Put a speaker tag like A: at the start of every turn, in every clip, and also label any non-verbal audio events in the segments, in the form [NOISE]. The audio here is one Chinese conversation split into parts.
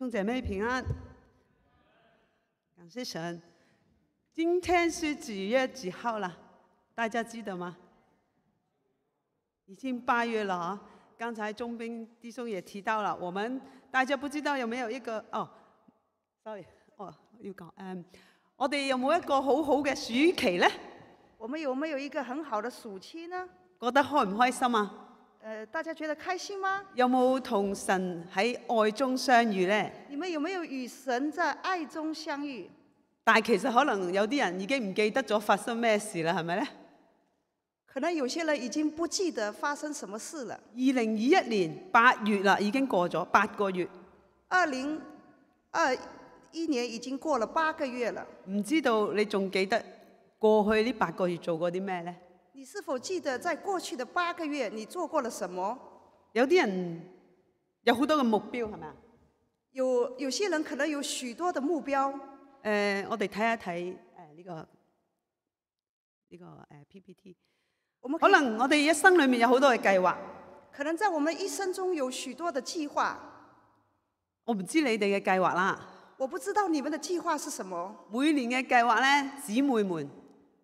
A: 兄姐妹平安，感谢神。今天是几月几号了？大家记得吗？已经八月了啊！刚才中兵弟兄也提到了，我们大家不知道有没有一个哦，sorry，哦要講誒，我哋有冇一個好好嘅暑期呢？
B: 我们有没有一个很好的暑期呢？
A: 覺得開唔開心啊？
B: 呃，大家觉得开心吗？
A: 有冇同神喺愛中相遇呢？
B: 你们有没有与神在爱中相遇？
A: 但係其實可能有啲人已經唔記得咗發生咩事啦，係咪呢？
B: 可能有些人已经不记得发生什么事了。
A: 二零二一年八月啦，已經過咗八個月，
B: 二零二一年已经过了八个月了，
A: 唔知道你仲記得過去呢八個月做過啲咩呢？
B: 你是否記得在過去的八個月你做過了什麼？
A: 有啲人有好多嘅目標係咪啊？
B: 有有些人可能有許多的目標。
A: 誒、我哋睇一睇誒呢個呢、個誒、PPT。
B: 我們可
A: 可能我哋一生裡面有好多嘅計劃，
B: 可能在我們一生中有許多的計劃，
A: 我唔知你哋嘅計劃啦。
B: 我不知道你們的計劃是什麼。
A: 每年嘅計劃咧，姊妹們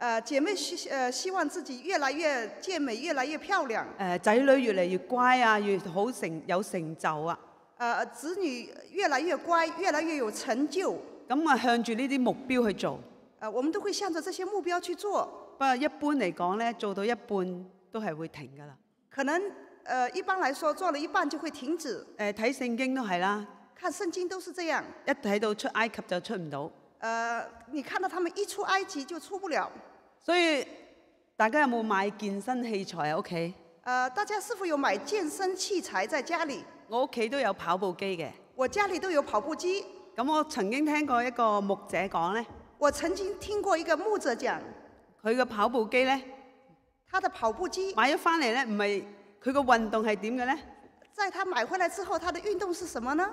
B: 呃，姐妹希呃希望自己越來越健美，越來越漂亮。
A: 誒、仔女越嚟越乖啊，越好成有成就啊。
B: 呃，子女越來越乖，越來越有成就。
A: 咁啊，向住呢啲目標去做。
B: 呃，我們都會向着這些目標去做。
A: 不過一般嚟講咧，做到一半都係會停㗎啦。
B: 可能呃一般來說做了一半就會停止。
A: 誒、睇聖經都係啦，
B: 看聖經都是這樣。
A: 一睇到出埃及就出唔到。
B: 呃，你看到他们一出埃及就出不了。
A: 所以大家有冇買健身器材啊？屋企
B: 呃，大家是否有買健身器材在家裡？
A: 我屋企都有跑步機嘅。
B: 我家裡都有跑步機。
A: 咁我曾經聽過一個牧者講咧，
B: 我曾經聽過一個牧者講，
A: 佢嘅跑步機咧
B: 他的跑步機
A: 買咗翻嚟咧，唔係佢個運動係點嘅咧？
B: 在他買回來之後，他的運動是什麼呢？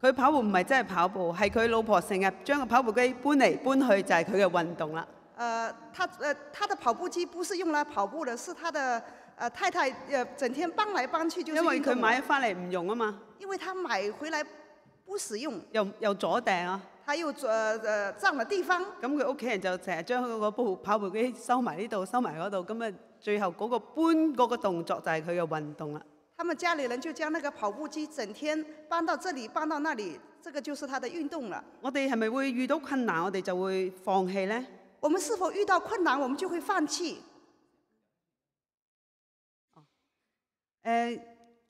A: 佢跑步唔係真係跑步，係佢老婆成日將個跑步機搬嚟搬去，就係佢嘅運動啦。
B: 呃，他呃他的跑步機不是用來跑步的，是他的呃太太呃整天搬來搬去就是
A: 因為佢
B: 運動。了
A: 買咗翻嚟唔用啊嘛，
B: 因為他買回來不使用，
A: 又又阻掟啊，
B: 他又呃呃佔了地方，
A: 咁佢屋企人就成日將佢嗰部跑步機收埋呢度，收埋嗰度，咁啊最後嗰個搬嗰個動作就係佢嘅運動啦。
B: 他们家里人就将那个跑步機整天搬到這裡，搬到那裡，這個就是他的運動了。
A: 我哋係咪會遇到困難，我哋就會放棄呢？
B: 我們是否遇到困難，我們就會放棄？
A: 誒、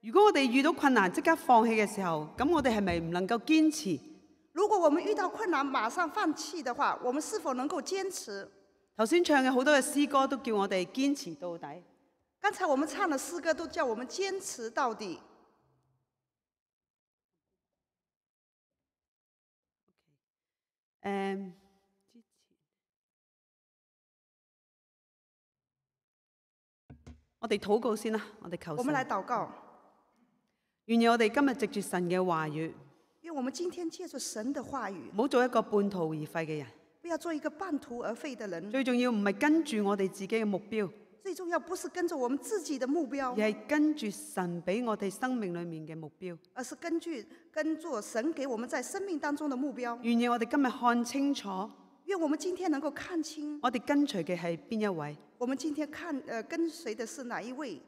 A: 如果我哋遇到困難即刻放棄嘅時候，咁我哋係咪唔能夠堅持？
B: 如果我們遇到困難馬上放棄的話，我們是否能夠堅持？
A: 頭先唱嘅好多嘅詩歌都叫我哋堅持到底。
B: 剛才我们唱的诗歌都叫我们坚持到底。
A: 誒、之前我哋禱告先啦，我哋求
B: 我們來
A: 神，
B: 禱告，
A: 願意我哋今日藉住神嘅話語，
B: 願我們今天借着神的話語，
A: 唔好做一個半途而廢嘅人。
B: 不要做一個半途而廢的人。
A: 最重要唔係跟住我哋自己嘅目標，
B: 最重要不是跟着我们自己的目
A: 而
B: 標，
A: 係跟住神俾我哋生命里面嘅目标。
B: 而是根據跟住神給我们在生命当中的目标。
A: 愿意我哋今日看清楚，
B: 願我們今天能够看清，
A: 我哋跟随嘅系边一位，
B: 我们今天看呃跟随的是哪一位，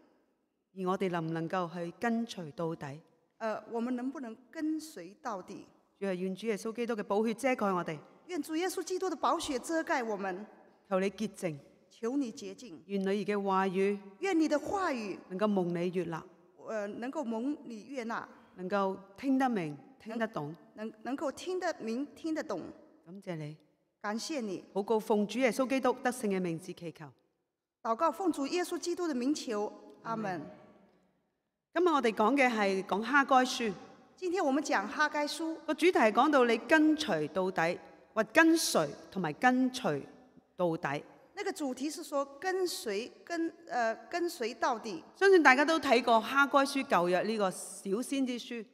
A: 而我哋能唔能够去跟随到底？
B: 呃，我们能不能跟随到底？
A: 主係願主耶稣基督嘅寶血遮盖我哋，
B: 願主耶稣基督的寶血遮盖我们，
A: 求你潔淨，
B: 求你潔淨。
A: 願女兒嘅话语，
B: 愿你的话语，
A: 能够蒙你悦納，
B: 呃，能够蒙你悦纳，
A: 能够听得明、听得懂。
B: 能能夠聽得明、听得懂。
A: 感谢你，
B: 感谢你，
A: 禱告奉主耶稣基督得胜嘅名字祈求。
B: 禱告奉主耶稣基督的名求，阿門。
A: 今日我哋讲嘅系讲哈该书，
B: 今天我们讲哈该书
A: 个主題係講到你跟随到底，或跟随同埋跟随到底。
B: 那那个主題是說跟隨跟呃跟隨到底。
A: 相信大家都睇過《哈該書》舊約呢個小先知書，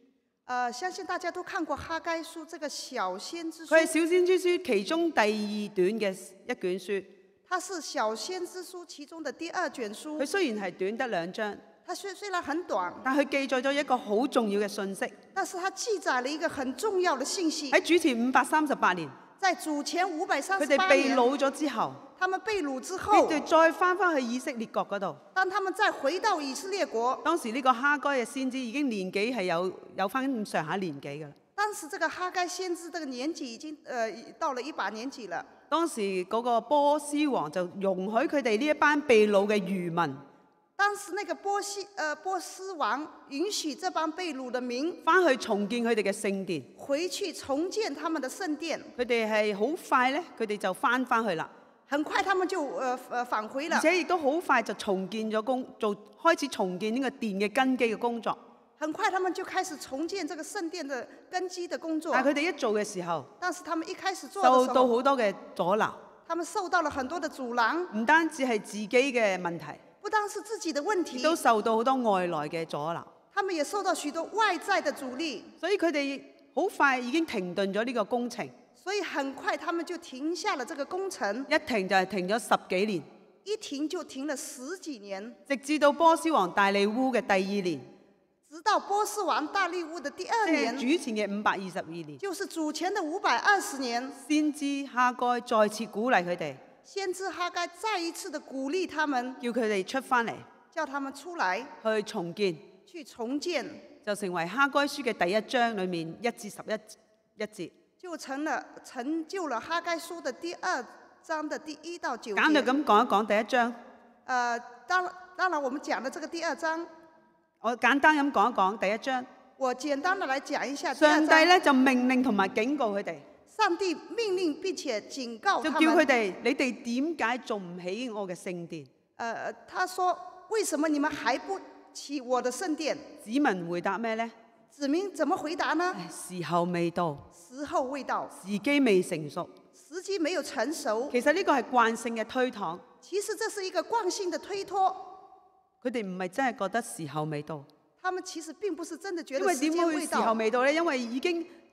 B: 呃，相信大家都看過哈該書這個小先知
A: 佢係，小先知書其中第二短嘅一卷書。
B: 它是小先知書其中的第二卷
A: 佢
B: 書。
A: 雖然係短得兩章，
B: 它雖雖然很短，
A: 但佢記載咗一個好重要嘅信息。
B: 但是它記載了一個很重要的信息。
A: 喺主前五百三十八年，
B: 在主前五百三
A: 佢哋
B: 十八年，
A: 被掳咗之後，
B: 他們被擄之
A: 佢
B: 後，
A: 哋再翻返去以色列國嗰度。
B: 當他們再回到以色列國，
A: 當時呢個哈該嘅先知已經年紀係有有翻咁上下年紀㗎啦。
B: 當時這個哈該先知這個年紀已經呃到了一把年紀了。
A: 當時嗰個波斯王就容許佢哋呢一班被掳嘅漁民
B: 當時那個波西呃波斯王允許這幫被擄的民
A: 翻去重建佢哋嘅聖殿。
B: 回去重建他們的聖殿，
A: 佢哋係好快咧，佢哋就翻翻去啦，
B: 很快他們就呃呃返回了，
A: 而且亦都好快就重建咗工做開始重建呢個殿嘅根基嘅工作。
B: 很快他們就開始重建這個聖殿的根基的工作
A: 但。係佢哋一做嘅時候，
B: 但是他們一開始做
A: 受到好多嘅阻撓，
B: 他們受到了很多的阻攔，
A: 唔單止係自己嘅問題，
B: 不單是自己的問題，
A: 亦都受到好多外来嘅阻挠。
B: 他们也受到许多外在的阻力，
A: 所以佢哋好快已经停顿咗呢个工程，
B: 所以很快他们就停下了這個工程，
A: 一停就係停咗十几年，
B: 一停就停了十几年，
A: 直至到波斯王大利烏嘅第二年，
B: 直到波斯王大利烏的第二年，
A: 主前嘅五百二十二年，
B: 就是主前的五百二十年，
A: 先知哈該再次鼓励佢哋，
B: 先知哈该再一次的鼓勵他們，
A: 叫佢哋出翻嚟
B: 叫他們出來
A: 去重建，
B: 去重建，
A: 就成為哈該書嘅第一章裡面一至十一一節。
B: 就成了成就了哈該書的第二章的第一到九
A: 簡略
B: 節。
A: 咁講一講第一章，
B: 呃，當當然我們講的這個第二章，
A: 我簡單咁講一講第一章。
B: 我簡單的來講一下
A: 上帝
B: 章。
A: 咧就命令同埋警告佢哋，
B: 上帝命令并且警告
A: 就叫佢哋：你哋點解做唔起我嘅聖殿？
B: 呃，他說：為什麼你們還不起我的聖殿？
A: 子民回答咩呢？
B: 子民怎麼回答呢？
A: 唉時候未到，
B: 時候未到，
A: 時機未成熟。
B: 時機沒有成熟。
A: 其實呢個係慣性嘅推搪，
B: 其實這是一個慣性的推脫，
A: 佢哋唔係真係覺得時候未到。
B: 他們其實並不是真的覺
A: 因為
B: 得時
A: 點會時候
B: 間未到，
A: 未到呢？因為已經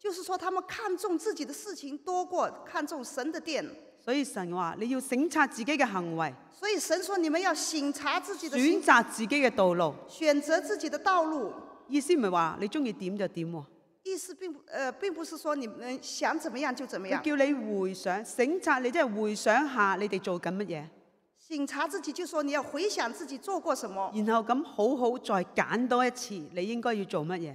B: 就是说，他们看重自己的事情多过看重神的殿。
A: 所以神話你要省察自己嘅行為，
B: 所以神說：你們要省察自己的行
A: 選擇自己嘅道路。
B: 選擇自己的道路。
A: 意思唔係話你中意點就點喎，
B: 意思並不呃，並不是說你們想怎麼樣就怎麼樣。
A: 叫你回想省察，你即係回想下你哋做緊乜嘢，
B: 省察自己，就說你要回想自己做過什麼，
A: 然後咁好好再揀多一次你應該要做乜嘢。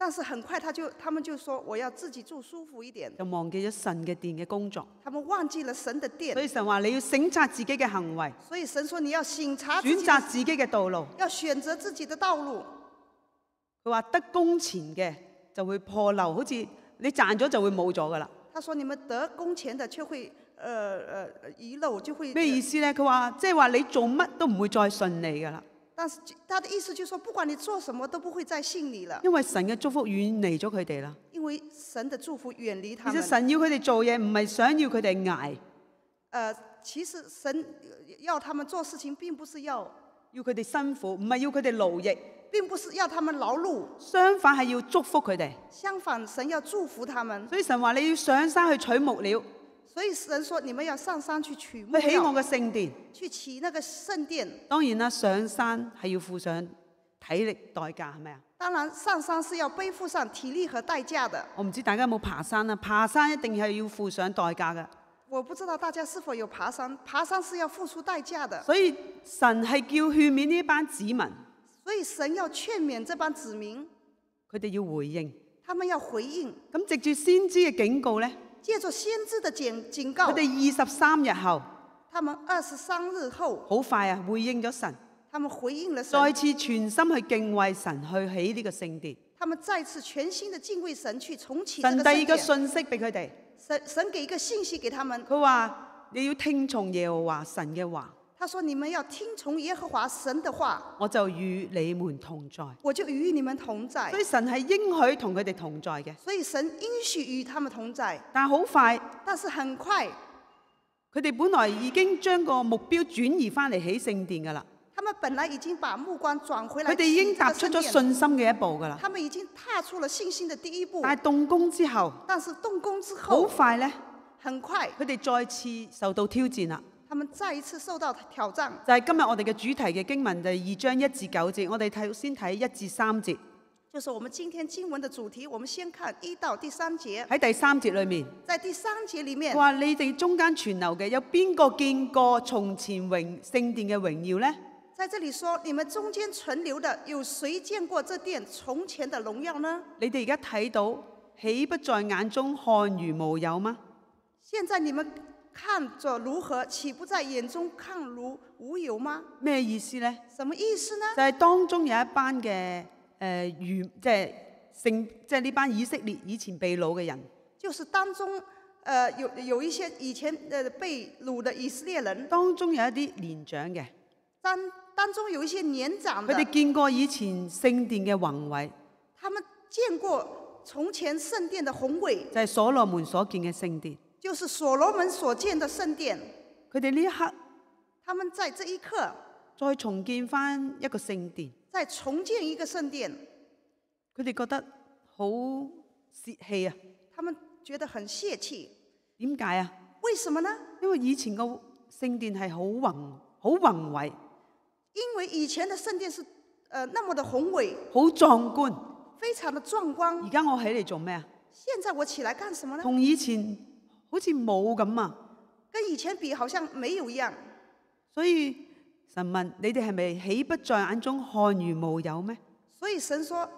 B: 但是很快他就他们就说我要自己住舒服一点，
A: 就忘记咗神嘅殿嘅工作，
B: 他们忘记了神的殿
A: 所。以神话你要省察自己嘅行为，
B: 所以神说你要省察自己的，
A: 選擇自己嘅道路。
B: 要选择自己的道路。
A: 佢话得工钱嘅就会破漏，好似你赚咗就会冇咗噶啦。
B: 他说你们得工錢的却會呃呃遗漏，就会
A: 咩意思咧？佢话即系话你做乜都唔会再顺利噶啦，
B: 但是他的意思就是說，不管你做什麼都不會再信你了，
A: 因為神嘅祝福遠離咗佢哋啦。
B: 因為神的祝福遠離
A: 其
B: 他們。
A: 實神要佢哋做嘢，唔係想要佢哋捱，
B: 呃，其實神要他們做事情，並不是要，
A: 要佢哋辛苦，唔係要佢哋勞役，
B: 並不是要他們勞碌，
A: 相反係要祝福佢哋。
B: 相反，神要祝福他們。
A: 所以神話你要上山去取木料，
B: 所以神說，你們要上山去取木
A: 去起我，嘅聖殿。
B: 去起那個聖殿。
A: 當然啦，上山係要付上體力代價，係咪啊？
B: 当然，上山是要背負上體力和代價的。
A: 我唔知大家有冇爬山啊？爬山一定係要付上代價嘅。
B: 我不知道大家是否有爬山，爬山是要付出代價的。
A: 所以神係叫勸勉呢班子民，
B: 所以神要勸勉這班子民，
A: 佢哋要回應。
B: 他們要回應，
A: 咁藉住先知嘅警告呢，
B: 借着先知的警警告。
A: 佢，哋二十三日后，
B: 他们二十三日后，
A: 好快啊，回应咗神，
B: 他们回应了神，
A: 再次全心去敬畏神，去起呢个圣殿。
B: 他们再次全心的敬畏神，去重启
A: 神第二個
B: 個聖殿。
A: 信息俾佢哋，
B: 神神给一个信息给他们，
A: 佢话你要听从耶和华神嘅話，
B: 他说：你们要听从耶和華神的話，
A: 我就與你們同在。
B: 我就與你們同在
A: 所。以神係應許同佢哋同在嘅，
B: 所以神應許與他們同在，
A: 但係好快，
B: 但是很快，
A: 佢哋本來已經將個目標轉移翻嚟起聖殿噶啦，
B: 他們本來已經把目光轉回來，
A: 佢哋已經踏出咗，信心嘅一步噶啦。
B: 他們已經踏出了信心的第一步。
A: 但係動工之後，
B: 但是動工之
A: 好，快呢，
B: 很快，
A: 佢哋再次受到挑戰啦。
B: 他們再一次受到挑戰。
A: 就係今日我哋嘅主題嘅經文，就係二章一至九節。我哋睇先睇一至三節。
B: 就是我們今天經文的主題，我們先看一到第三節。
A: 喺第三節裏面，
B: 在第三節裡面
A: 佢，話：你哋中間存留嘅，有邊個見過從前榮聖殿嘅榮耀呢？
B: 在這裡說，你們中間存留的，有誰見過這殿從前的榮耀呢？
A: 你哋而家睇到，豈不在眼中看如無有嗎？
B: 現在你們看着如何，岂不在眼中看如無有嗎？
A: 咩意思呢？
B: 什麼意思呢？
A: 就係、當中有一班嘅誒餘，即係聖，即係呢班以色列以前被擄嘅人，
B: 就是當中，呃，有有一些以前呃被掳的以色列人，
A: 當中有一啲年長嘅，
B: 當當中有一些年長的
A: 佢，哋見過以前聖殿嘅宏偉，
B: 他們見過從前聖殿的宏偉，
A: 就係、所羅門所建嘅聖殿。
B: 就是所罗门所建的圣殿。
A: 佢哋呢一刻
B: 他們在這一刻
A: 再重建翻一個聖殿，
B: 再重建一個聖殿，
A: 佢哋覺得好泄氣啊！
B: 他們覺得很泄氣。
A: 點解啊？
B: 為什麼呢？
A: 因為以前個聖殿係好宏好宏偉、
B: 因為以前的聖殿是呃那麼的宏偉，
A: 好壯觀。
B: 非常的壯觀
A: 而。家我起嚟做咩啊？
B: 現在我起來幹什麼呢？
A: 同以前好似冇咁啊！
B: 跟以前比好像沒有一樣。
A: 所以神問你哋係咪豈不在眼中看如無有咩？
B: 所以神說：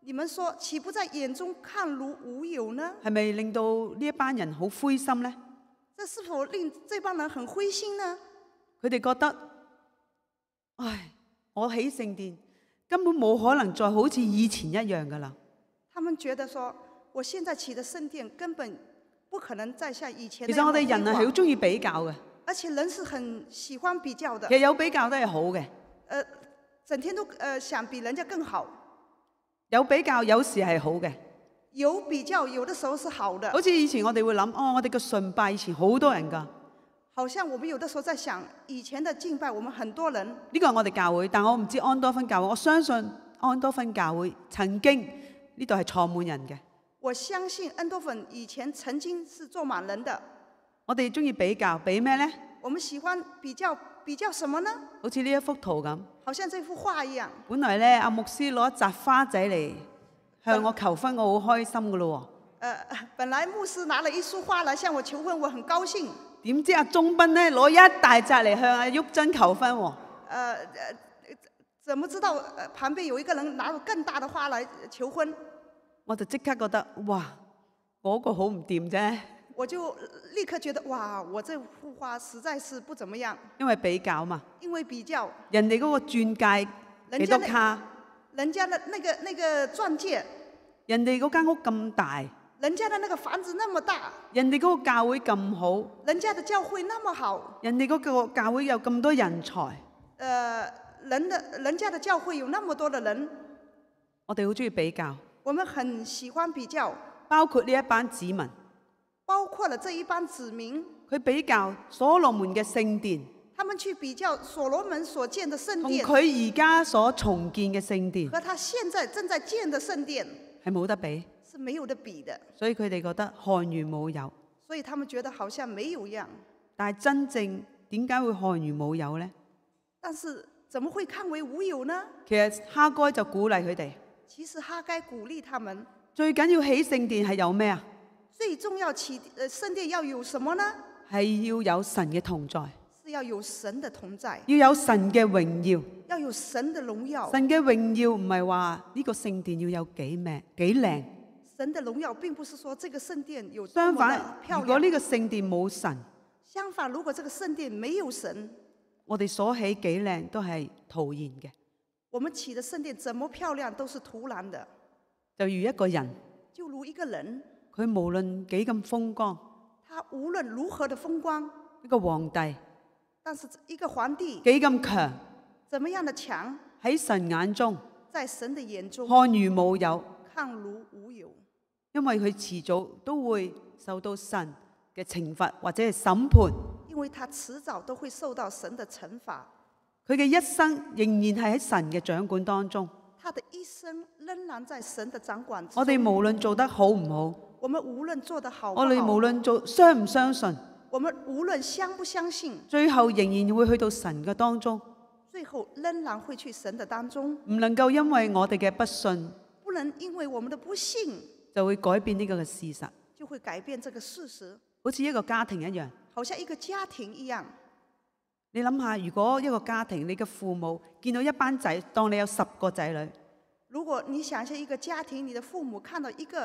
B: 你們說豈不在眼中看如無有呢？
A: 係咪令到呢一班人好灰心呢？
B: 這是否令這班人很灰心呢？
A: 佢哋覺得，唉，我起聖殿根本冇可能再好似以前一樣噶啦。
B: 他們覺得說，我現在起的聖殿根本不可能再像以前
A: 其實我哋人係好中意比較嘅，
B: 而且人是很喜歡比較的
A: 其，實有比較都係好嘅，
B: 呃，整天都呃想比人家更好。
A: 有比較有時係好嘅。
B: 有比較，有的時候是好的。
A: 好似以前我哋會諗，哦，我哋嘅崇拜以前好多人㗎，
B: 好像我們有的時候在想，以前的敬拜，我們很多人，呢
A: 個係我哋教會，但我唔知安多芬教會。我相信安多芬教會曾經呢度係坐滿人嘅。
B: 我相信恩多粉以前曾經是坐滿人的。
A: 我哋中意比較，比咩呢？
B: 我們喜歡比較，比較什麼呢？
A: 好似呢一幅圖咁，
B: 好像這幅畫一樣。
A: 本來咧阿牧師攞一扎花仔嚟向我求婚，我好開心噶咯
B: 呃，[LAUGHS] 本來牧師拿了一束花來向我求婚，我很高興。
A: 喎。點知阿鐘斌咧攞一大扎嚟向阿玉珍求婚喎。
B: 呃呃，怎麼知道呃旁邊有一個人拿着更大的花來求婚？
A: 我就即刻覺得哇，嗰、個好唔掂啫，[LAUGHS]
B: 我就立刻覺得哇，我這幅畫實在是不怎麼樣，
A: 因為比較嘛。
B: 因為比較
A: 人哋嗰個鑽戒幾多卡，
B: 人家的那個那個鑽戒，
A: 人哋嗰間屋咁大，
B: 人家的那個房子那麼大，
A: 人哋嗰個教會咁好，
B: 人家的教會那麼好，
A: 人哋嗰個教會有咁多人才，
B: 呃，人的人家的教會有那麼多的人，
A: 我哋好中意比較，
B: 我们很喜歡比較，
A: 包括呢一班子民，
B: 包括了這一班子民，
A: 佢比較所羅門嘅聖殿。
B: 他們去比較所羅門所建的聖
A: 同
B: 殿
A: 佢而家所重建嘅聖殿。
B: 和他現在正在建的聖殿。
A: 係冇得比，
B: 是沒有得比的，
A: 所以佢哋覺得看如冇有。
B: 所以他們覺得好像沒有一樣。
A: 但係真正點解會看如冇有呢？
B: 但是怎麼會看為無有呢？
A: 其實哈該就鼓勵佢哋，
B: 其實哈該鼓勵他們，
A: 最緊要起聖殿係有咩啊？
B: 最重要起呃聖殿要有什麼呢？
A: 係要有神嘅同在，
B: 是要有神的同在，
A: 要有神嘅榮耀。
B: 要有神的榮耀。
A: 神嘅榮耀唔係話呢個聖殿要有幾靚幾靚，
B: 神的榮耀並不是說這個聖殿有多
A: 相反。如果呢個聖殿冇神，
B: 相反，如果這個聖殿沒有神，
A: 我哋所起幾靚都係徒然嘅。
B: 我们起的圣殿怎么漂亮都是徒然的。
A: 就如一個人，
B: 就如一個人，
A: 佢無論幾咁風光，
B: 他無論如何的風光，
A: 一個皇帝
B: 但是一個皇帝
A: 幾咁強，
B: 怎麼樣的強，
A: 喺神眼中
B: 在神的眼中
A: 看如無有，
B: 看如無有，
A: 因為佢遲早都會受到神嘅懲罰或者係審判。
B: 因為他遲早都會受到神的懲罰。
A: 佢嘅一生仍然系喺神嘅掌管当中。
B: 他的一生仍然在神的掌管之
A: 我哋
B: 中。
A: 無論做得好唔好，
B: 我们无论做得好不
A: 我哋無
B: 好，
A: 論做相唔相信，
B: 我们无论相不相信，
A: 最后仍然会去到神嘅当中。
B: 最后仍然会去神的当中。
A: 唔能够因为我哋嘅不信，
B: 不能因为我们的不信，
A: 就会改变呢个嘅事实。
B: 就会改变这个事实，
A: 好似一个家庭一样，
B: 好像一个家庭一樣。
A: 你諗下，如果一個家庭，你嘅父母見到一班仔，當你有十個仔女，
B: 如果你想象一個家庭，你的父母看到一個，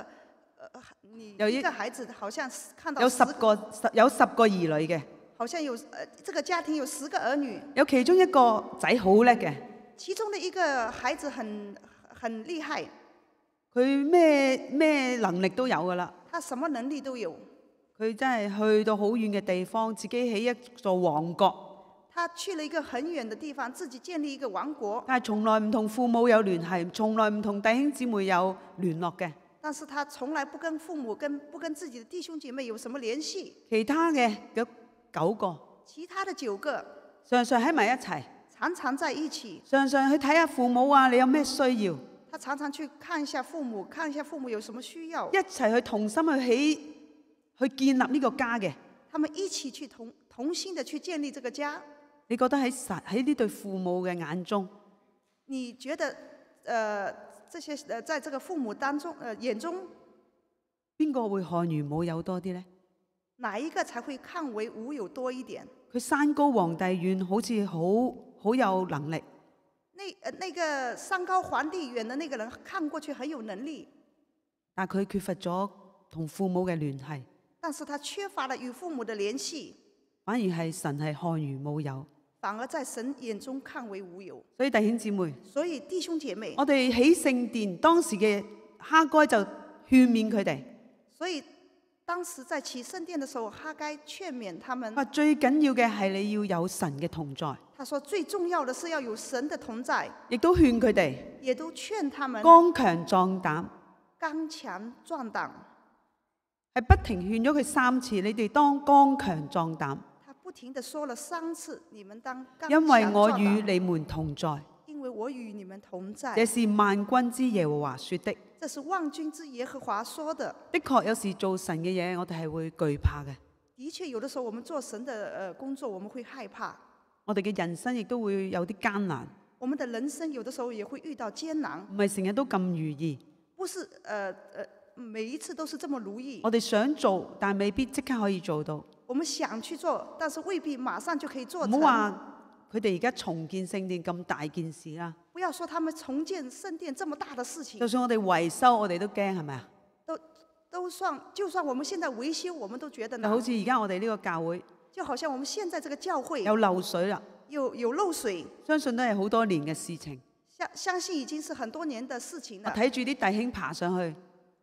B: 呃，你
A: 有一
B: 一個孩子，好像看到
A: 有十個十有十個兒女嘅，
B: 好像有呃，這個家庭有十個兒女，
A: 有其中一個仔好叻嘅，
B: 其中的一個孩子很很厲害，
A: 佢咩咩能力都有噶啦。
B: 他什麼能力都有，
A: 佢真係去到好遠嘅地方，自己起一座王國，
B: 他去了一个很远的地方，自己建立一个王国，
A: 但係從來唔同父母有联系，从来唔同弟兄姊妹有联络嘅。
B: 但是他从来不跟父母跟不跟自己的弟兄姐妹有什么联系，
A: 其他嘅有九个，
B: 其他的九个
A: 常常喺埋一齐，
B: 常常在一起，
A: 常常去睇下父母啊，你有咩需要，
B: 他常常去看一下父母，看一下父母有什么需要。
A: 一，齐去同心去起，去建立呢个家嘅。
B: 他们一起去同同心的去建立这个家。
A: 你覺得喺神喺呢對父母嘅眼中，
B: 你覺得，呃，這些呃，在這個父母當中，呃，眼中，
A: 邊個會看如母有多啲呢？
B: 哪一個才會看為無有多一點？
A: 佢山高皇帝遠，好似好好有能力，
B: 那呃那個山高皇帝遠的那個人看過去很有能力，
A: 但佢缺乏咗同父母嘅聯繫，
B: 但是他缺乏了與父母的聯繫，
A: 反而係神係看如母有。
B: 反而在神眼中看為無有。
A: 所以弟兄姊妹，
B: 所以弟兄姐妹，
A: 我哋起聖殿當時嘅哈該就勸勉佢哋，
B: 所以當時在起聖殿的時候，哈該勸勉他們，
A: 話最緊要嘅係你要有神嘅同在，
B: 他說最重要的是要有神的同在，
A: 亦都勸佢哋
B: 也都勸他們
A: 剛強壯膽，
B: 剛強壯膽。
A: 係不停勸咗佢三次，你哋當剛強壯膽，
B: 他不停的说了三次，你們當剛
A: 因为我
B: 強壯膽
A: 與你们同在。
B: 因為我與你們同在
A: 這。是萬軍之耶和华说的。
B: 这是萬軍之耶和华说的。
A: 的确有时做神嘅嘢，我哋系会惧怕嘅。
B: 的确，有的时候我们做神的呃工作，我们会害怕。
A: 我哋嘅人生亦都会有啲艰难，
B: 我们的人生有的时候也会遇到艰难，
A: 唔系成日都咁如意。
B: 不是呃呃每一次都是这么如意。
A: 我哋想做，但未必即刻可以做到。
B: 我們想去做，但是未必馬上就可以做
A: 唔好
B: 成。
A: 話佢哋而家重建聖殿咁大件事啦。
B: 不要說他們重建聖殿這麼大的事情
A: 就，算我哋維修，我哋都驚係咪啊？
B: 都都算，就算我們現在維修，我們都覺得
A: 就好。似而家我哋呢個教會
B: 就好像我們現在這個教會
A: 有漏水啦，
B: 有有漏水，
A: 相信都係好多年嘅事情。
B: 相相信已經是很多年的事情啦。
A: 我睇住啲弟兄爬上去，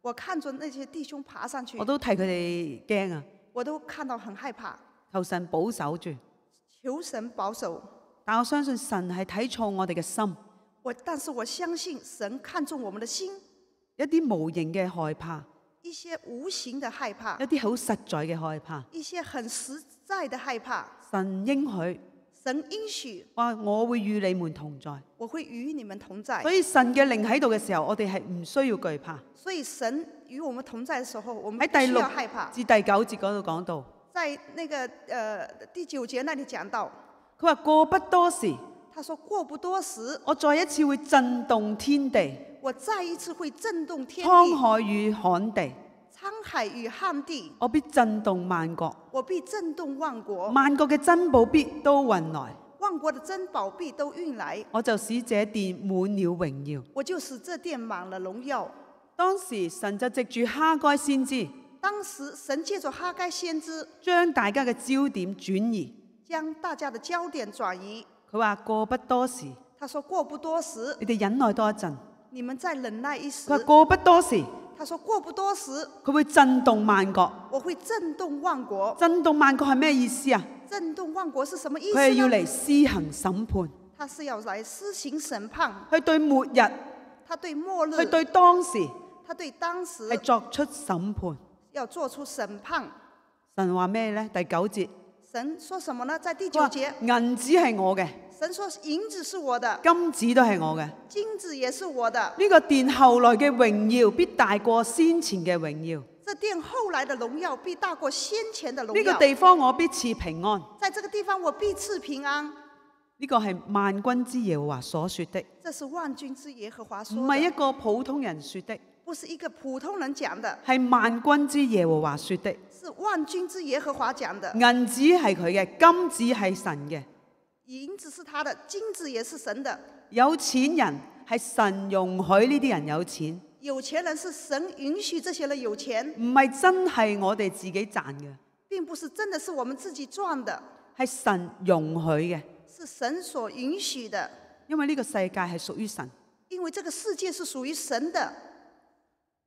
B: 我看着那些弟兄爬上去
A: 我，都替佢哋驚啊！
B: 我都看到很害怕，
A: 求神保守住。
B: 求神保守。
A: 但我相信神系睇错我哋嘅心，
B: 我但是我相信神看重我们的心，
A: 一啲无形嘅害怕，
B: 一些无形的害怕
A: 一，啲好实在嘅害怕。
B: 一些很实在的害怕。
A: 神应许
B: 神應許
A: 話我会与你们同在，
B: 我会与你们同在
A: 所，以神嘅灵喺度嘅时候，我哋系唔需要惧怕。
B: 所以神與我們同在的時候，我們
A: 喺
B: 不需
A: 第六
B: 要害怕。
A: 至第九節嗰度講到，
B: 在那個呃第九節那裡講到，
A: 佢話過不多時，
B: 他說過不多時，
A: 我再一次會震動天地，
B: 我我再一次會震動天
A: 滄
B: 地、
A: 海與旱地，
B: 滄海與旱地，
A: 我必震動萬國，
B: 我必震動萬國，
A: 萬國嘅珍寶必都運來，
B: 萬國的珍寶必都運來，
A: 我就使這殿滿了榮耀。
B: 我就使這殿滿了榮耀。
A: 當時神就藉住哈該先知，
B: 當時神借着哈該先知，
A: 將大家嘅焦點轉移。
B: 將大家的焦點轉移。
A: 佢話過不多時，
B: 他說過不多時，
A: 你哋忍耐多一陣。
B: 你們再忍耐一時
A: 佢。話過不多時，
B: 他說過不多時，
A: 佢會震動萬國。
B: 我會震動萬國。
A: 震動萬國係咩意思啊？
B: 震動萬國是什麼意思
A: 佢係要？嚟施行審判，
B: 他是要嚟施行審判，
A: 佢對末日，
B: 他對末日，
A: 佢對當時
B: 他對當時
A: 係作出審判。
B: 要做出審判。
A: 神話咩呢？第九節，
B: 神說什麼呢？在第九節，
A: 銀子係我嘅，
B: 神說銀子是我的，
A: 金子都係我嘅。
B: 金子也是我的。
A: 呢個殿後來嘅榮耀必大過先前嘅榮耀。
B: 這殿後來的榮耀必大過先前的榮
A: 呢個。地方我必賜平安。
B: 在這個地方我必賜平安。
A: 呢個係萬軍之耶和華所說的，
B: 這是萬軍之耶和華說
A: 唔係一
B: 的，
A: 個普通人說的，
B: 不是一个普通人講的，
A: 係萬軍之耶和華說的。
B: 是萬軍之耶和華講的。
A: 銀子係佢嘅，金子係神嘅。
B: 銀子是他的，金子也是神的。
A: 有錢人係神容許呢啲人有錢，
B: 有錢人是神允許這些人有錢，
A: 唔係真係我哋自己賺嘅，
B: 並不是真的是我們自己賺的，
A: 係神容許嘅。
B: 是神所允許的。
A: 因為呢個世界係屬於神，
B: 因為這個世界是屬於神的，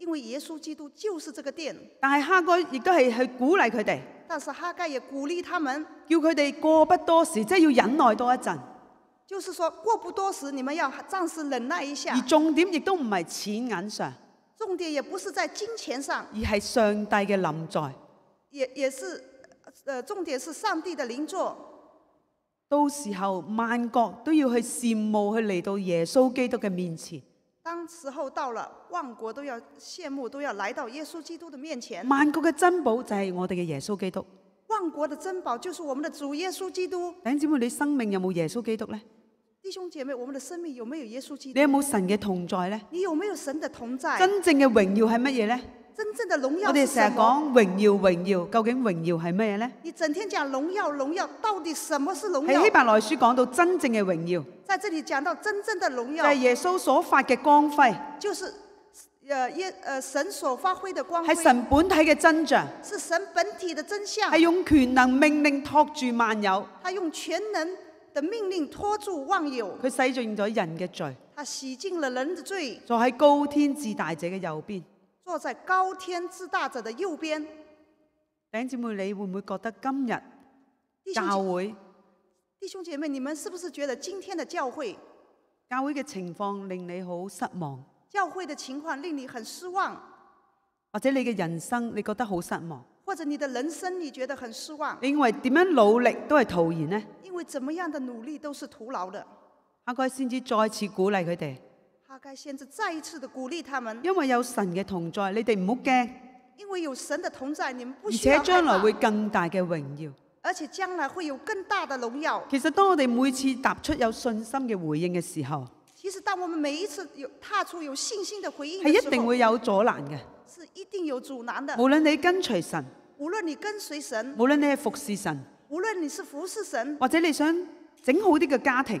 A: 因為耶穌基督就
B: 是這個殿。
A: 但係哈該亦都係去鼓勵佢哋，
B: 但是哈該也鼓勵他們，
A: 叫佢哋過不多時，即係要忍耐多一陣。
B: 就是說過不多時，你們要暫時忍耐一下
A: 而。重點亦都唔係錢銀上，
B: 重點也不是在金錢上，
A: 而係上帝嘅臨在。
B: 也也是，呃，重點是上帝的臨座。
A: 到時候萬國都要去羨慕去嚟到耶穌基督嘅面前，
B: 當時候到了，萬國都要羨慕，都要來到耶穌基督的面前。
A: 萬國嘅珍寶就係我哋嘅耶穌基督。
B: 萬國的珍寶就是我们的主耶穌基督。
A: 弟兄姊妹，你生命有冇耶穌基督呢？
B: 弟兄姐妹，我们的生命有没有耶穌基督你？
A: 有冇神嘅同在呢？
B: 你有没有神的同在？
A: 真正嘅榮耀係乜嘢呢？
B: 真正的荣耀
A: 我哋成日
B: 是什麼？
A: 講榮耀荣耀，究竟荣耀系咩呢？
B: 你整天讲荣耀荣耀，到底什么是榮
A: 喺希
B: 耀？
A: 伯來書講到真正嘅荣耀，
B: 在这里讲到真正的榮
A: 就係
B: 耀，
A: 耶稣所发嘅光辉，
B: 就是，呃耶呃神所发挥的光
A: 係
B: 輝，
A: 神本体嘅真相，
B: 是神本体的真相
A: 系。用權能命令托住万有，
B: 他用全能的命令托住万有，
A: 佢洗尽咗人嘅罪，
B: 他洗淨了人的罪，
A: 坐喺高天至大者嘅右邊。
B: 坐在高天之大者的右边。
A: 弟兄姊妹，你會唔會覺得今日教
B: 弟兄姐
A: 會
B: 弟兄姐妹，你們是不是覺得今天的教會
A: 教會嘅情況令你好失望，
B: 教會的情況令你很失望，
A: 或者你嘅人生你覺得好失望？
B: 或者你的人生你覺得很失望？
A: 你認為點樣努力都係徒然呢？
B: 因為怎麼樣的努力都是徒勞的。
A: 哈該先至再次鼓勵佢哋，
B: 哈該先知再一次的鼓励他们，
A: 因为有神嘅同在，你哋唔好惊，
B: 因为有神的同在，你们不
A: 而
B: 需要害
A: 且將來
B: 怕
A: 會更大嘅荣耀。
B: 而且将来会有更大的荣耀。
A: 其实当我哋每次踏出有信心嘅回应嘅时候，
B: 其实，当我们每一次有踏出有信心的回应
A: 系一
B: 的時候，
A: 定会有阻拦嘅。
B: 是一定有阻拦的。
A: 无论你跟随神，
B: 无论你跟随神，
A: 无论你系服侍神，
B: 无论你是服侍神，
A: 或者你想整好啲嘅家庭，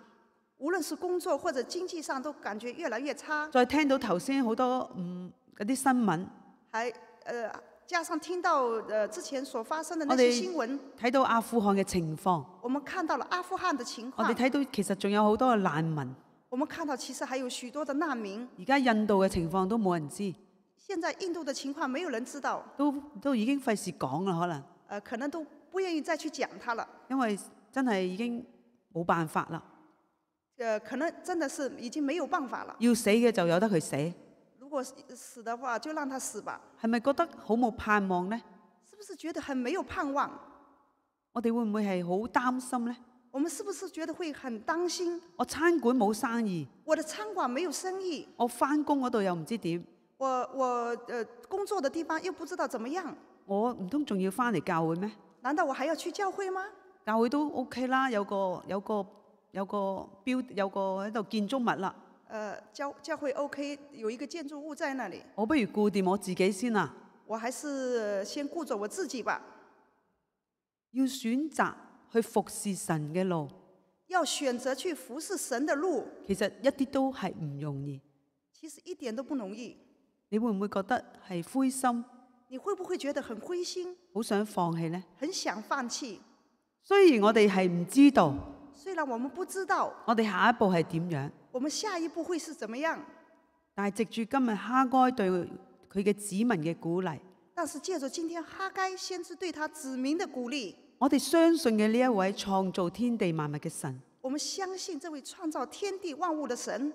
B: 無論是工作或者經濟上都感覺越來越差。
A: 再聽到頭先好多嗯嗰啲新聞，
B: 還呃加上聽到呃之前所發生的那些新聞，
A: 睇到阿富汗嘅情況，
B: 我們看到了阿富汗的情況，
A: 我哋睇到其實仲有好多嘅難民。
B: 我們看到其實還有許多的難民。
A: 而家印度嘅情況都冇人知，
B: 現在印度的情況沒有人知道，
A: 都都已經費事講啦，可能
B: 呃，可能都不願意再去講它了。
A: 因為真係已經冇辦法啦。
B: 呃，可能真的是已经没有办法了。
A: 要死嘅就由得佢死，
B: 如果死死的話，就让他死吧。
A: 係咪覺得好冇盼望呢？
B: 是不是覺得很沒有盼望？
A: 我哋會唔會係好擔心呢？
B: 我們是不是覺得會很擔心？
A: 我餐館冇生意，
B: 我的餐館沒有生意，
A: 我翻工嗰度又唔知點，
B: 我我呃工作的地方又不知道怎麼樣，
A: 我唔通仲要翻嚟教會咩？
B: 難道我還要去教會嗎？
A: 教會都 OK 啦，有個有個有個標有個喺度建築物啦，
B: 呃，教教會 OK，有一個建築物在那裡，
A: 我不如顧掂我自己先啦。
B: 我還是先顧着我自己吧。
A: 要選擇去服侍神嘅路，
B: 要選擇去服侍神的路，
A: 其實一啲都係唔容易。
B: 其實一點都不容易。
A: 你會唔會覺得係灰心，
B: 你會不會覺得很灰心，
A: 好想放棄呢？
B: 很想放棄？
A: 雖然我哋係唔知道
B: 雖然我們不知道
A: 我哋下一步係點樣，
B: 我們下一步會是怎麼樣，
A: 但係藉住今日哈該對佢嘅子民嘅鼓勵，
B: 但是借着今天哈該先知對他子民的鼓勵，
A: 我哋相信嘅呢一位創造天地萬物嘅神，
B: 我們相信這位創造天地萬物的神，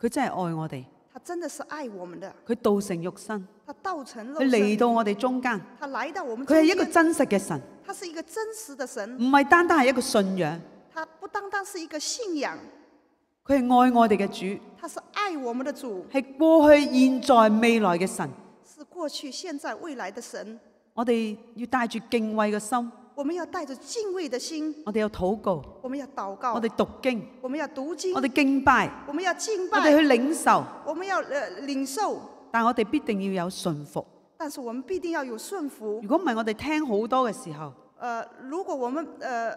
A: 佢真係愛我哋，
B: 他真的是愛我們的，
A: 佢道成肉身，
B: 他道成肉
A: 佢嚟，到我哋中間，
B: 他來到我們
A: 佢係，一個真實嘅神，
B: 他是一個真實的神，
A: 唔係單單係一個信仰，
B: 他不單單是一個信仰，
A: 佢係愛我哋嘅主，
B: 他是愛我們的主，
A: 係過去、現在、未來嘅神。
B: 是過去、現在、未來的神。
A: 我哋要帶住敬畏嘅心，
B: 我們要帶着敬畏的心，
A: 我哋要禱告，
B: 我們要禱告，
A: 我哋讀經，
B: 我們要讀經，
A: 我哋敬拜，
B: 我們要敬拜。
A: 我哋，去領受，
B: 我們要呃領受。
A: 但我哋必定要有順服。
B: 但是我們必定要有順服。
A: 如。果唔係，我哋聽好多嘅時候，
B: 呃，如果我們呃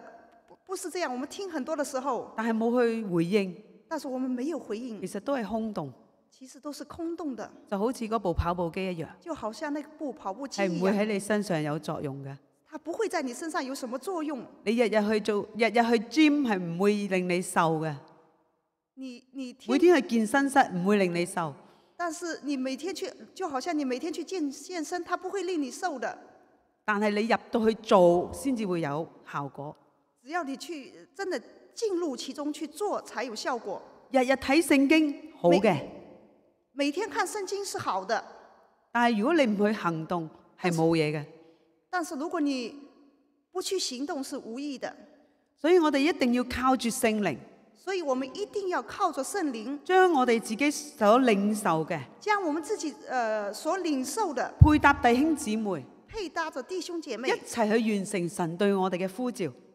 B: 不不是这样，我们听很多的时候，
A: 但系冇去回应，
B: 但是我们没有回应
A: 其，实都系空洞，
B: 其实都是空洞的，
A: 就好似嗰部跑步机一样，
B: 就好像那部跑步機一樣，
A: 係唔会喺你身上有作用嘅。
B: 它不会在你身上有什么作用。
A: 你日日去做，日日去 gym 系唔会令你瘦嘅，
B: 你你
A: 每
B: 天，
A: 天去健身室唔会令你瘦。
B: 但是你每天去，就好像你每天去健健身，它不会令你瘦的。
A: 但系你入到去做，先至会有效果。
B: 只要你去真的进入其中去做，才有效果。
A: 日日睇圣经好嘅，
B: 每天看圣经是好的，
A: 但系如果你唔去行动，系冇嘢嘅。
B: 但是如果你不去行动是无益的。
A: 所以我哋一定要靠住圣灵，
B: 所以我们一定要靠着圣灵，
A: 将我哋自己所领受嘅
B: 将我们自己呃所领受的
A: 配搭弟兄姊妹，
B: 配搭着弟兄姐
A: 一
B: 妹，
A: 齊去完成神对我哋嘅呼召。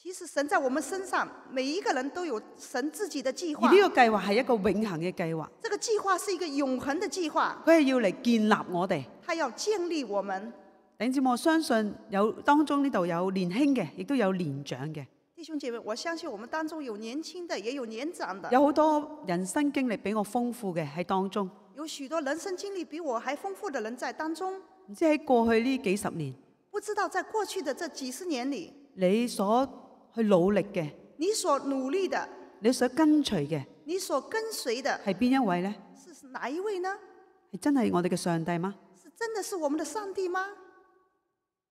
A: 其實神
B: 在我們身上，每一個人都有神自己的計劃。
A: 而呢個計劃係一個永恆嘅計劃，
B: 這個計劃是一個永恆的計劃，
A: 佢係要嚟建立我哋。
B: 他要建立我們。
A: 弟兄姊妹，我相信有當中呢度有年輕嘅，亦都有年長嘅，
B: 弟兄姐妹，我相信我們當中有年輕的，也有年長的，
A: 有好多人生經歷比我豐富嘅喺當中。
B: 有許多人生經歷比我還豐富的人在當中。
A: 唔知喺過去呢幾十年，
B: 不知道在過去的這幾十年里，
A: 你所去努力嘅，
B: 你所努力的，
A: 你所跟随嘅
B: 你所跟随的
A: 系边一位呢？
B: 是哪一位呢？
A: 系真系我哋嘅上帝吗？
B: 是真的是我们的上帝吗？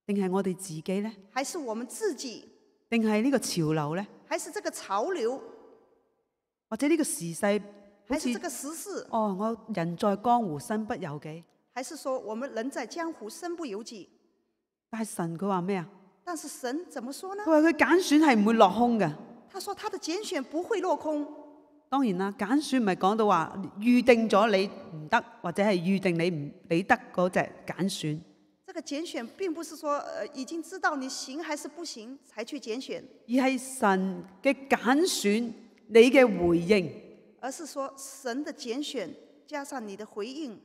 A: 定系我哋自己呢？
B: 还是我们自己？
A: 定系呢个潮流呢？
B: 还是这个潮流？
A: 或者呢個時勢好似
B: 還是這個時勢？
A: 哦，我人在江湖身不由己。
B: 还是说我们人在江湖身不由己？
A: 但係神佢话咩啊？
B: 但是神怎么说呢
A: 佢？話佢揀選係唔会落空嘅。
B: 他说他的拣选不会落空。
A: 当然啦，拣选唔系讲到话预定咗你唔得，或者系预定你唔你得嗰隻揀選。
B: 這個个拣选并不是说呃已经知道你行还是不行才去拣选，
A: 而系神嘅拣选，你嘅回应
B: 而是说神的拣选加上你的回应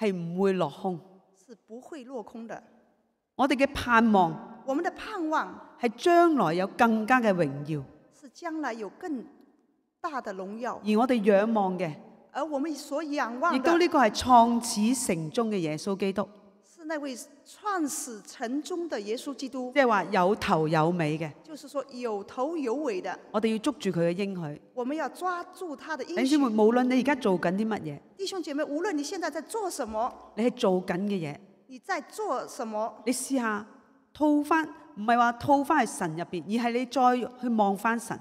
A: 系唔会落空。
B: 是不会落空的。
A: 我哋嘅盼望
B: 我们的盼望
A: 係將來有更加嘅榮耀，
B: 是将来有更大的荣耀，
A: 而我哋仰望嘅，
B: 而我们所仰望
A: 亦都
B: 的
A: 呢個係創始成終嘅耶穌基督，
B: 是那位创始成终的耶稣基督，
A: 即係話有頭有尾嘅。
B: 就是说有头有尾的。
A: 我哋要捉住佢嘅應許。
B: 我们要抓住他的
A: 弟兄姊妹，
B: 应许。
A: 無論你而家做緊啲乜嘢，
B: 弟兄姐妹，无论你现在在做什么，
A: 你係做緊嘅嘢，
B: 你在做什么，
A: 你試下套翻，唔係話套翻去神入邊，而係你再去望翻神。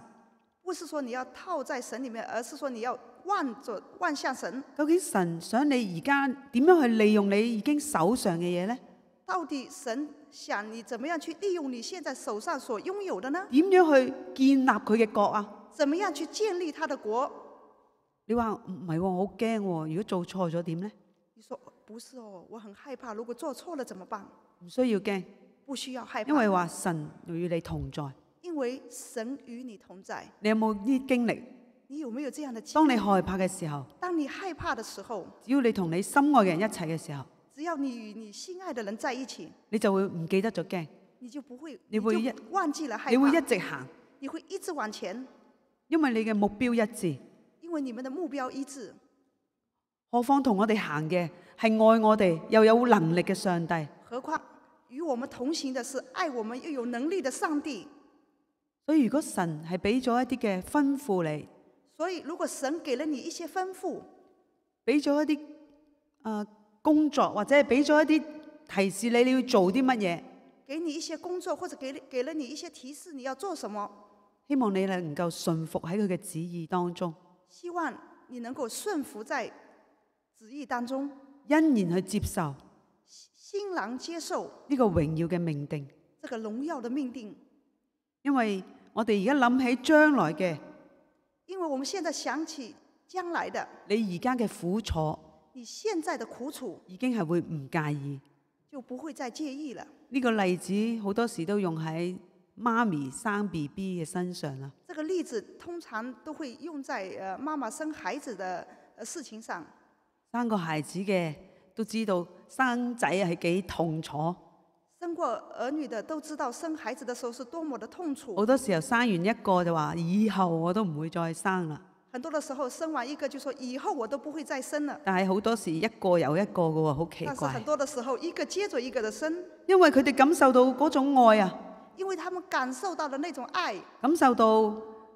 B: 不是說你要套在神裡面，而是說你要望着望向神。
A: 究竟神想你而家點樣去利用你已經手上嘅嘢呢？
B: 到底神想你怎麼樣去利用你現在手上所擁有的呢？
A: 點樣去建立佢嘅國啊？
B: 怎麼樣去建立他的國？
A: 你話唔係喎，我好驚喎。如果做錯咗點呢？
B: 你說不是哦，我很害怕，如果做錯了怎麼辦？
A: 唔需要驚，
B: 不需要害怕，
A: 因为话神与你同在。
B: 因为神与你同在。
A: 你有冇呢啲經歷？
B: 你有没有这样的經歷？
A: 當你害怕嘅时候，
B: 当你害怕的时候，
A: 只要你同你心爱嘅人一齐嘅时候，
B: 只要你与你心爱的人在一起，
A: 你就会唔记得咗驚，
B: 你就不会，
A: 你会一
B: 忘记了害怕，
A: 你会一直行，
B: 你会一直往前，
A: 因为你嘅目标一致。
B: 因为你们的目标一致。
A: 何况同我哋行嘅系爱我哋又有能力嘅上帝，
B: 何況與我們同行的是愛我們又有能力的上帝。
A: 所以如果神係俾咗一啲嘅吩咐你，
B: 所以，如果神給了你一些吩咐，
A: 俾咗一啲啊、呃工作，或者係俾咗一啲提示你你要做啲乜嘢，
B: 給你一些工作，或者給了給了你一些提示，你要做什麼？
A: 希望你能夠順服喺佢嘅旨意當中，
B: 希望你能夠順服在旨意當中，
A: 欣然去接受
B: 欣然接受
A: 呢個榮耀嘅命定。
B: 這個榮耀的命定。
A: 因為我哋而家諗起將來嘅
B: 因為我們現在想起將來的
A: 你而家嘅苦楚，
B: 你現在的苦楚，
A: 已經係會唔介意。
B: 就不會再介意了。
A: 呢、個例子好多時都用喺媽咪生 B B 嘅身上啦。
B: 這個例子通常都會用在呃媽媽生孩子的呃事情上。
A: 生個孩子嘅都知道生仔係幾痛楚，
B: 生過兒女的都知道生孩子的時候是多麼的痛楚。
A: 好多時候生完一個就話以後我都唔會再生啦。
B: 很多的時候生完一個就說以後我都不會再生了。
A: 但係好多時一個又一個嘅喎，好奇怪
B: 但是很。多的時候一個接着一個的生，
A: 因為佢哋感受到嗰種愛啊，
B: 因為他們感受到的那種愛，
A: 感受到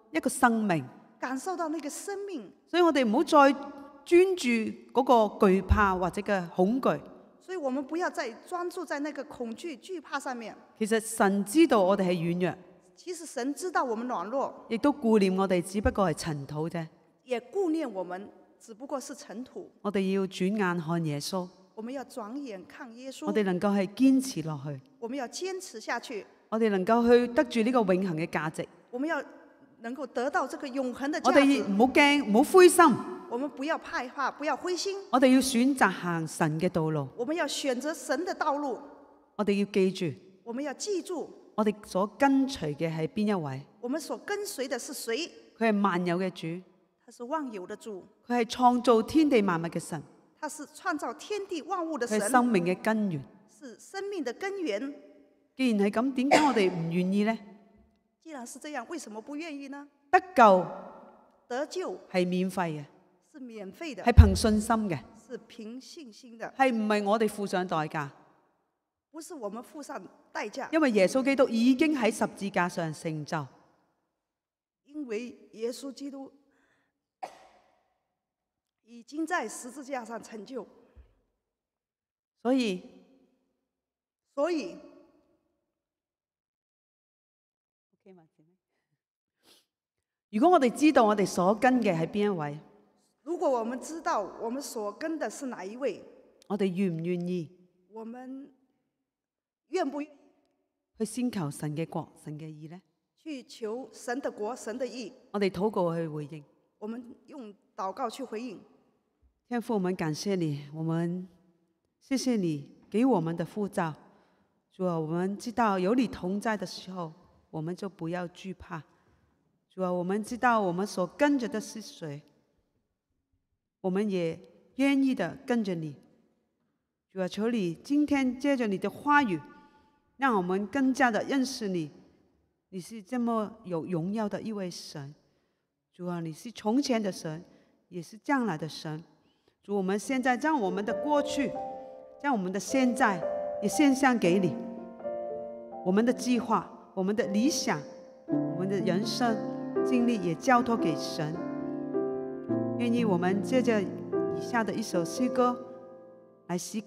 A: 一個生命，
B: 感受到那個生命。
A: 所以我哋唔好再專注嗰個懼怕或者嘅恐懼。
B: 所以我們不要再專注在那個恐懼懼怕上面。
A: 其實神知道我哋係軟弱，
B: 其實神知道我們軟弱，
A: 亦都顧念我哋，只不過係塵土啫。
B: 也顧念我們，只不過是塵土。
A: 我哋要轉眼看耶穌，
B: 我們要轉眼看耶穌，
A: 我哋能夠係堅持落去，
B: 我們要堅持下去，
A: 我哋能夠去得住呢個永恆嘅價值。
B: 我們要能夠得到這個永恆的
A: 我
B: 價值。
A: 哋唔好驚，唔好灰心，
B: 我們不要害怕，不要灰心，
A: 我哋要選擇行神嘅道路。
B: 我們要選擇神的道路。
A: 我哋要記住，
B: 我們要記住，
A: 我哋所跟隨嘅係邊一位？
B: 我們所跟隨的是誰？
A: 佢係萬有嘅主，
B: 他是萬有的主，
A: 佢係創造天地萬物嘅神，
B: 他是創造天地萬物的神，
A: 佢係生命嘅根源。
B: 是生命的根源。
A: 既然係咁，點解我哋唔願意呢？
B: 既然是這樣，為什麼不願意呢？
A: 得救
B: 得救
A: 係免費嘅，
B: 是免費的。
A: 係，憑信心嘅，
B: 是憑信心的，
A: 係唔係我哋付上代價？
B: 不是我們付上代價，
A: 因為耶穌基督已經喺十字架上成就。
B: 因為耶穌基督 [COUGHS] 已經在十字架上成就，
A: 所以
B: 所以
A: 如果我哋知道我哋所跟嘅係邊一位，
B: 如果我们知道我们所跟的是哪一位，
A: 我哋愿唔愿意
B: 我们愿不愿意
A: 去先求神嘅国、神嘅意呢？
B: 去求神的国、神的意？
A: 我哋禱告去回应。
B: 我们用祷告去回应。
A: 天父，我们感谢你，我们谢谢你给我们的护照。主啊，我们知道有你同在的时候，我们就不要惧怕。主啊，我们知道我们所跟着的是谁，我们也愿意的跟着你。主啊，求你今天借着你的话语，让我们更加的认识你。你是这么有荣耀的一位神。主啊，你是从前的神，也是将来的神。主，我们现在将我们的过去，将我们的现在也献上给你。我们的计划，我们的理想，我们的人生经历也交托给神。愿意我们借着以下的一首诗歌来思考。